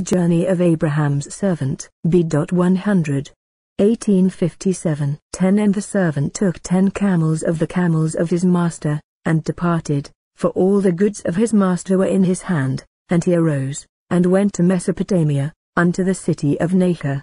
Journey of Abraham's Servant, B. 100. 1857. 10 And the servant took ten camels of the camels of his master, and departed, for all the goods of his master were in his hand, and he arose, and went to Mesopotamia, unto the city of Nahor.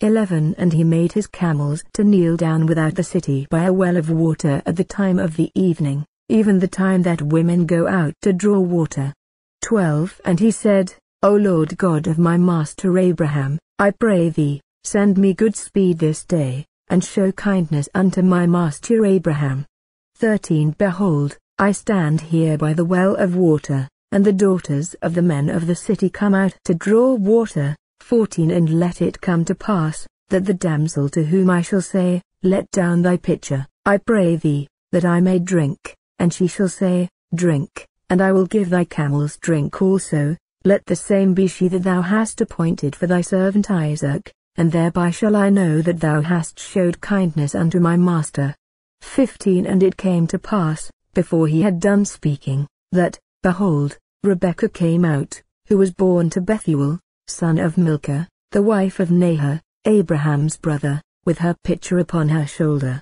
11 And he made his camels to kneel down without the city by a well of water at the time of the evening, even the time that women go out to draw water. 12 And he said, O Lord God of my master Abraham, I pray thee, send me good speed this day, and show kindness unto my master Abraham. 13 Behold, I stand here by the well of water, and the daughters of the men of the city come out to draw water. 14 And let it come to pass, that the damsel to whom I shall say, Let down thy pitcher, I pray thee, that I may drink, and she shall say, Drink, and I will give thy camels drink also, let the same be she that thou hast appointed for thy servant Isaac, and thereby shall I know that thou hast showed kindness unto my master. 15 And it came to pass, before he had done speaking, that, behold, Rebekah came out, who was born to Bethuel, son of Milcah, the wife of Nahor, Abraham's brother, with her pitcher upon her shoulder.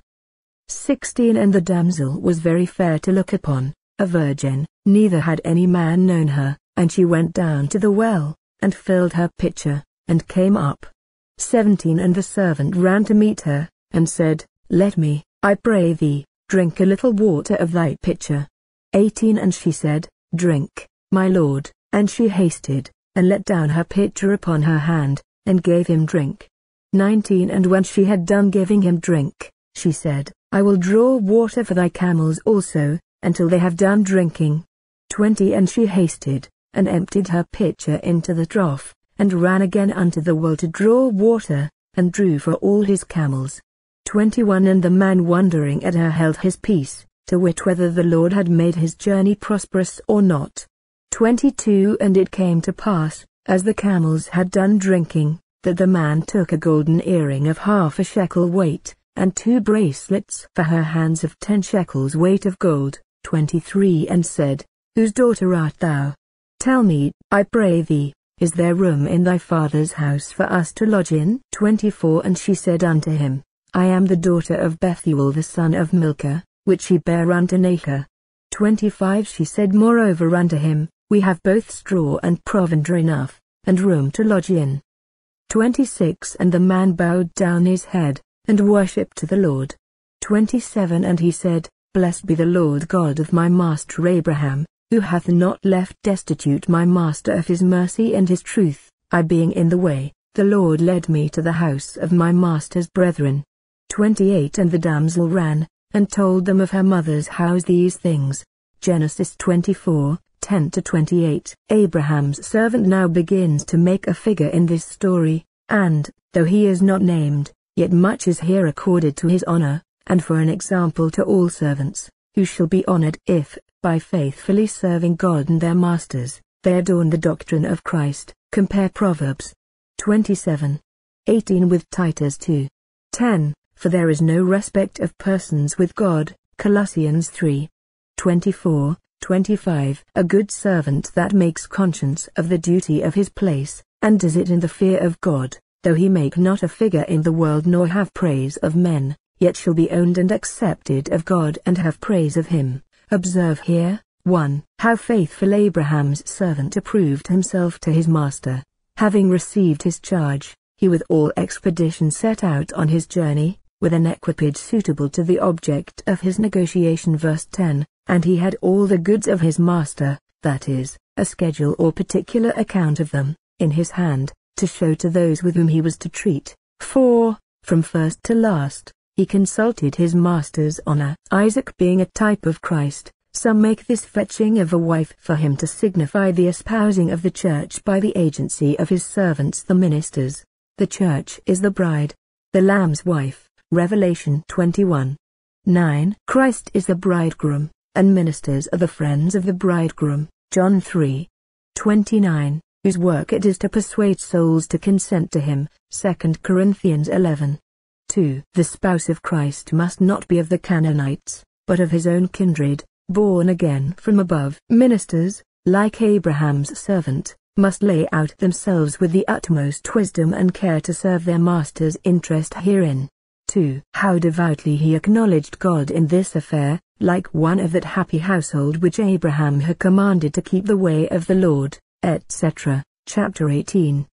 16 And the damsel was very fair to look upon, a virgin, neither had any man known her, and she went down to the well, and filled her pitcher, and came up. 17 And the servant ran to meet her, and said, Let me, I pray thee, drink a little water of thy pitcher. 18 And she said, Drink, my lord, and she hasted, and let down her pitcher upon her hand, and gave him drink. 19 And when she had done giving him drink, she said, I will draw water for thy camels also, until they have done drinking. 20 And she hasted, and emptied her pitcher into the trough, and ran again unto the well to draw water, and drew for all his camels. 21 And the man wondering at her held his peace, to wit whether the Lord had made his journey prosperous or not. 22 And it came to pass, as the camels had done drinking, that the man took a golden earring of half a shekel weight, and two bracelets for her hands of ten shekels weight of gold. 23 And said, Whose daughter art thou? Tell me, I pray thee, is there room in thy father's house for us to lodge in? 24 And she said unto him, I am the daughter of Bethuel the son of Milcah, which he bare unto Nahor. 25 She said moreover unto him, We have both straw and provender enough, and room to lodge in. 26 And the man bowed down his head, and worshipped to the Lord. 27 And he said, Blessed be the Lord God of my master Abraham, who hath not left destitute my master of his mercy and his truth, I being in the way, the Lord led me to the house of my master's brethren. 28 And the damsel ran, and told them of her mother's house these things. Genesis 24, 10 to 28. Abraham's servant now begins to make a figure in this story, and, though he is not named, yet much is here accorded to his honor, and for an example to all servants, who shall be honored if, by faithfully serving God and their masters, they adorn the doctrine of Christ. Compare Proverbs 27. 18 with Titus 2. 10. For there is no respect of persons with God. Colossians 3. 24, 25. A good servant that makes conscience of the duty of his place, and does it in the fear of God, though he make not a figure in the world nor have praise of men, yet shall be owned and accepted of God and have praise of him. Observe here, 1. How faithful Abraham's servant approved himself to his master. Having received his charge, he with all expedition set out on his journey, with an equipage suitable to the object of his negotiation verse 10, and he had all the goods of his master, that is, a schedule or particular account of them, in his hand, to show to those with whom he was to treat. 4. From first to last, he consulted his master's honor. Isaac being a type of Christ, some make this fetching of a wife for him to signify the espousing of the church by the agency of his servants the ministers. The church is the bride, the Lamb's wife. Revelation 21. 9. Christ is the bridegroom, and ministers are the friends of the bridegroom. John 3. 29. Whose work it is to persuade souls to consent to him. 2 Corinthians 11. 2. The spouse of Christ must not be of the Canaanites, but of his own kindred, born again from above. Ministers, like Abraham's servant, must lay out themselves with the utmost wisdom and care to serve their master's interest herein. 2. How devoutly he acknowledged God in this affair, like one of that happy household which Abraham had commanded to keep the way of the Lord, etc. Chapter 18.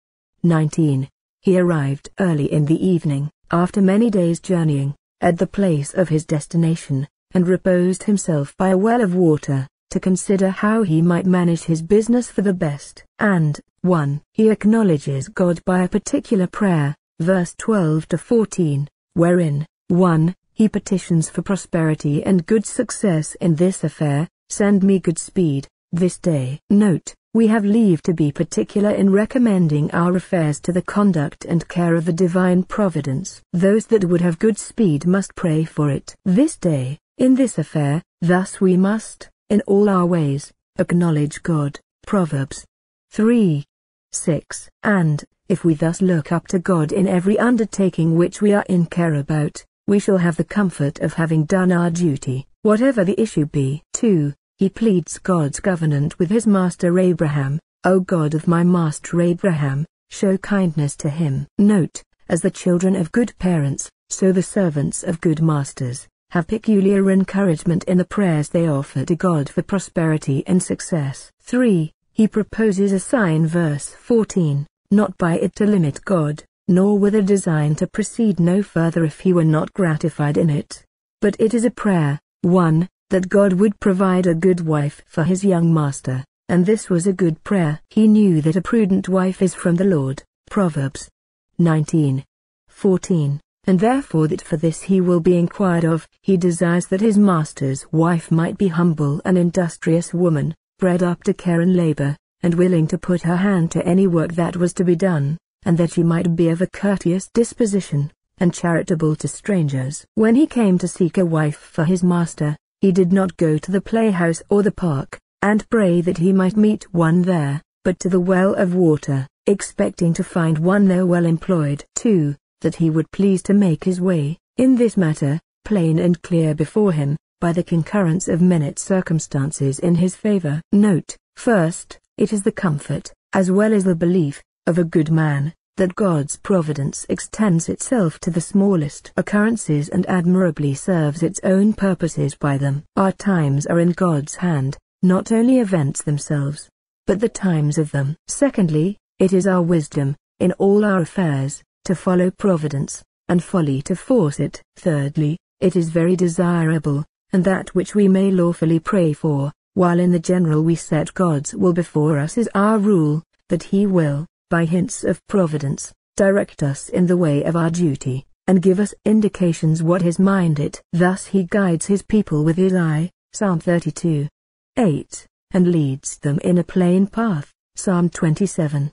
19. He arrived early in the evening, after many days' journeying, at the place of his destination, and reposed himself by a well of water, to consider how he might manage his business for the best. And, 1. He acknowledges God by a particular prayer, verse 12 to 14, wherein, 1. He petitions for prosperity and good success in this affair, send me good speed, this day. Note, we have leave to be particular in recommending our affairs to the conduct and care of the divine providence. Those that would have good speed must pray for it. This day, in this affair, thus we must, in all our ways, acknowledge God. Proverbs 3. 6. And, if we thus look up to God in every undertaking which we are in care about, we shall have the comfort of having done our duty, whatever the issue be. 2. He pleads God's covenant with his master Abraham, O God of my master Abraham, show kindness to him. Note, as the children of good parents, so the servants of good masters, have peculiar encouragement in the prayers they offer to God for prosperity and success. 3. He proposes a sign verse 14, not by it to limit God, nor with a design to proceed no further if he were not gratified in it. But it is a prayer, 1 that God would provide a good wife for his young master, and this was a good prayer. He knew that a prudent wife is from the Lord, Proverbs 19. 14, and therefore that for this he will be inquired of. He desires that his master's wife might be humble and industrious woman, bred up to care and labor, and willing to put her hand to any work that was to be done, and that she might be of a courteous disposition, and charitable to strangers. When he came to seek a wife for his master, he did not go to the playhouse or the park, and pray that he might meet one there, but to the well of water, expecting to find one there well employed. 2. That he would please to make his way, in this matter, plain and clear before him, by the concurrence of minute circumstances in his favor. Note, first, it is the comfort, as well as the belief, of a good man, that God's providence extends itself to the smallest occurrences and admirably serves its own purposes by them. Our times are in God's hand, not only events themselves, but the times of them. Secondly, it is our wisdom, in all our affairs, to follow providence, and folly to force it. Thirdly, it is very desirable, and that which we may lawfully pray for, while in the general we set God's will before us is our rule, that he will, by hints of providence, direct us in the way of our duty, and give us indications what his mind it. Thus he guides his people with his eye, Psalm 32. 8, and leads them in a plain path, Psalm 27.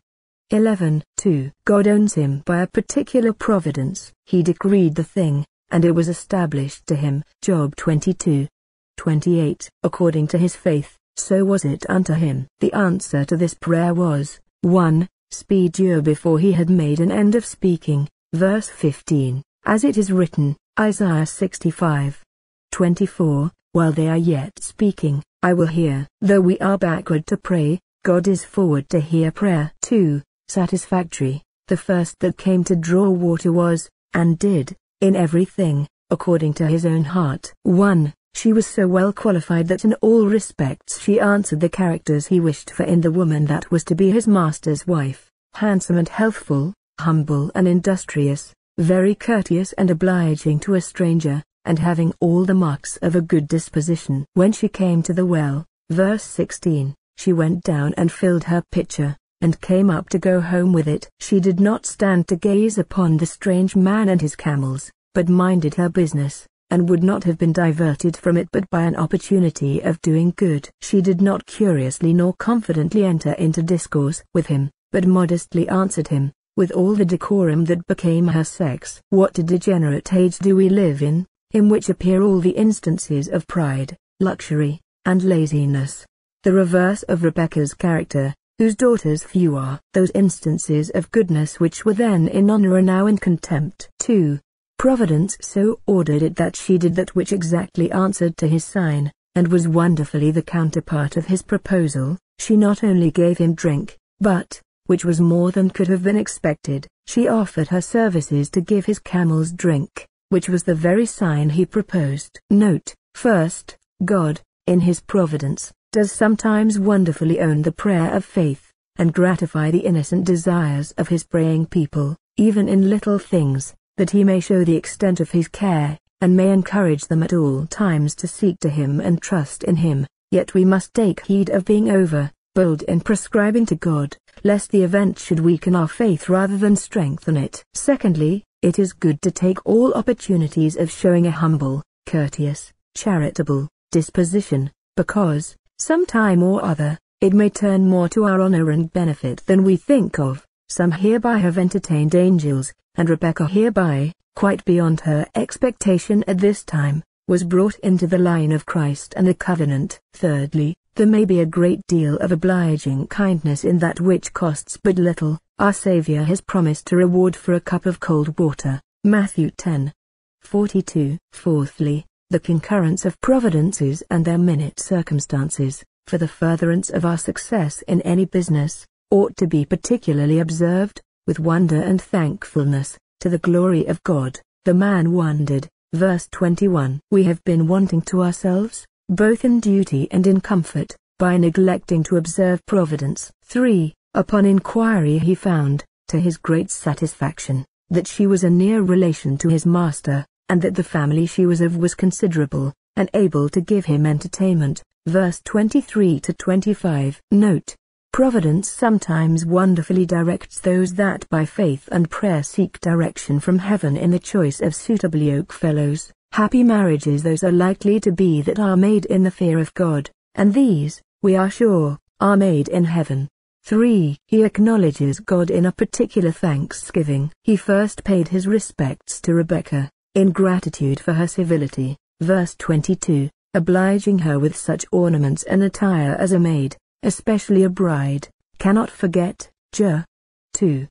11. 2. God owns him by a particular providence. He decreed the thing, and it was established to him. Job 22. 28. According to his faith, so was it unto him. The answer to this prayer was, 1. Speed you before he had made an end of speaking. Verse 15. As it is written, Isaiah 65. 24. While they are yet speaking, I will hear. Though we are backward to pray, God is forward to hear prayer. 2. Satisfactory. The first that came to draw water was, and did, in everything, according to his own heart. 1. She was so well qualified that in all respects she answered the characters he wished for in the woman that was to be his master's wife, handsome and healthful, humble and industrious, very courteous and obliging to a stranger, and having all the marks of a good disposition. When she came to the well, verse 16, she went down and filled her pitcher, and came up to go home with it. She did not stand to gaze upon the strange man and his camels, but minded her business and would not have been diverted from it but by an opportunity of doing good. She did not curiously nor confidently enter into discourse with him, but modestly answered him, with all the decorum that became her sex. What a degenerate age do we live in, in which appear all the instances of pride, luxury, and laziness. The reverse of Rebecca's character, whose daughters few are. Those instances of goodness which were then in honor are now in contempt. 2. Providence so ordered it that she did that which exactly answered to his sign, and was wonderfully the counterpart of his proposal. She not only gave him drink, But, which was more than could have been expected, she offered her services to give his camels drink, which was the very sign he proposed. Note, first, God, in his providence, does sometimes wonderfully own the prayer of faith, and gratify the innocent desires of his praying people, even in little things, that he may show the extent of his care, and may encourage them at all times to seek to him and trust in him. Yet we must take heed of being over, bold in prescribing to God, lest the event should weaken our faith rather than strengthen it. Secondly, it is good to take all opportunities of showing a humble, courteous, charitable disposition, because, some time or other, it may turn more to our honor and benefit than we think of. Some hereby have entertained angels, and Rebecca hereby, quite beyond her expectation at this time, was brought into the line of Christ and the covenant. Thirdly, there may be a great deal of obliging kindness in that which costs but little. Our Saviour has promised to reward for a cup of cold water. Matthew 10. 42. Fourthly, the concurrence of providences and their minute circumstances, for the furtherance of our success in any business, ought to be particularly observed, with wonder and thankfulness, to the glory of God. The man wondered, verse 21. We have been wanting to ourselves, both in duty and in comfort, by neglecting to observe providence. 3. Upon inquiry he found, to his great satisfaction, that she was a near relation to his master, and that the family she was of was considerable, and able to give him entertainment. Verse 23 to 25. Note. Providence sometimes wonderfully directs those that by faith and prayer seek direction from heaven in the choice of suitable yoke fellows. Happy marriages those are likely to be that are made in the fear of God, and these, we are sure, are made in heaven. 3. He acknowledges God in a particular thanksgiving. He first paid his respects to Rebecca, in gratitude for her civility, verse 22, obliging her with such ornaments and attire as a maid, especially a bride, cannot forget, Jer. 2.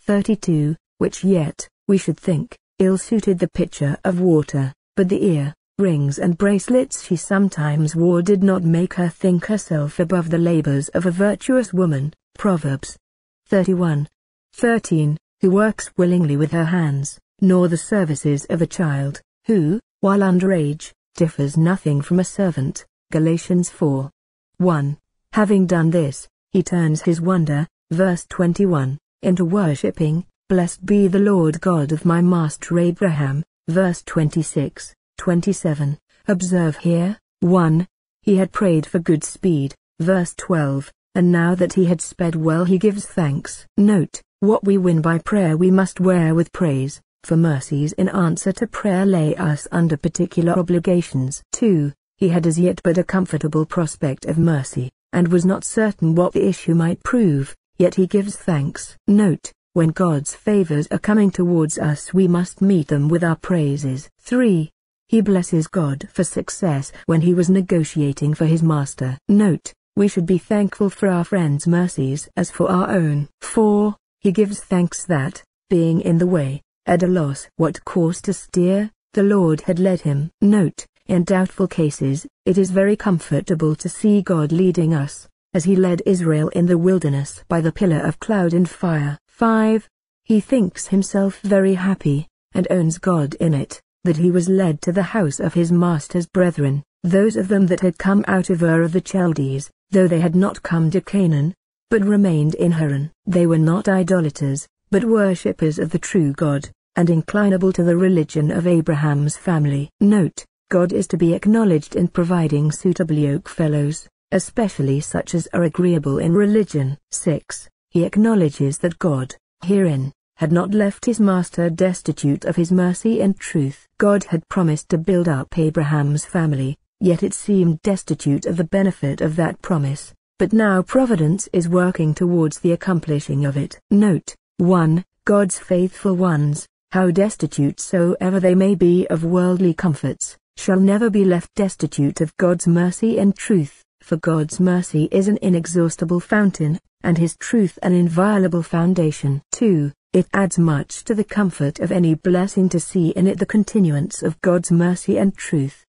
32, which yet, we should think, ill suited the pitcher of water but the ear, rings and bracelets she sometimes wore did not make her think herself above the labors of a virtuous woman. Proverbs 31. 13. Who works willingly with her hands, nor the services of a child, who, while under age, differs nothing from a servant. Galatians 4. 1. Having done this, he turns his wonder, verse 21, into worshipping, Blessed be the Lord God of my master Abraham, Verse 26, 27. Observe here, 1. He had prayed for good speed. Verse 12. And now that he had sped well he gives thanks. Note, what we win by prayer we must wear with praise, for mercies in answer to prayer lay us under particular obligations. 2. He had as yet but a comfortable prospect of mercy, and was not certain what the issue might prove, yet he gives thanks. Note, when God's favors are coming towards us we must meet them with our praises. 3. He blesses God for success when he was negotiating for his master. Note, we should be thankful for our friends' mercies as for our own. 4. He gives thanks that, being in the way, at a loss what course to steer, the Lord had led him. Note, in doubtful cases, it is very comfortable to see God leading us, as he led Israel in the wilderness by the pillar of cloud and fire. 5. He thinks himself very happy, and owns God in it, that he was led to the house of his master's brethren, those of them that had come out of Ur of the Chaldees, though they had not come to Canaan, but remained in Haran. They were not idolaters, but worshippers of the true God, and inclinable to the religion of Abraham's family. Note, God is to be acknowledged in providing suitable yoke fellows, especially such as are agreeable in religion. 6 he acknowledges that God, herein, had not left his master destitute of his mercy and truth. God had promised to build up Abraham's family, yet it seemed destitute of the benefit of that promise. But now Providence is working towards the accomplishing of it. Note, 1. God's faithful ones, how destitute soever they may be of worldly comforts, shall never be left destitute of God's mercy and truth, for God's mercy is an inexhaustible fountain, and his truth an inviolable foundation. 2. It adds much to the comfort of any blessing to see in it the continuance of God's mercy and truth.